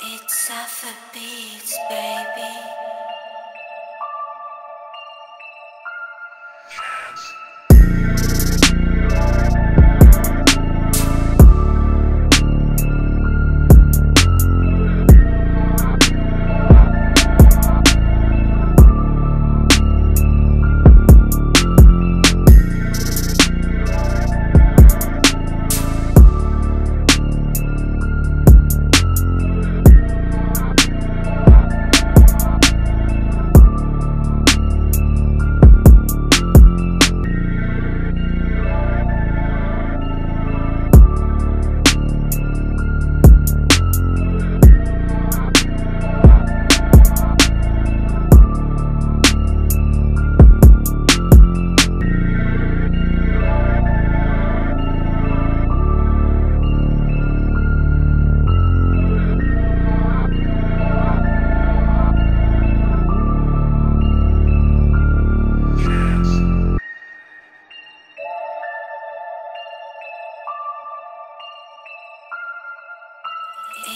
It's Safa Beats, baby.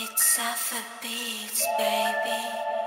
It's off beats, baby.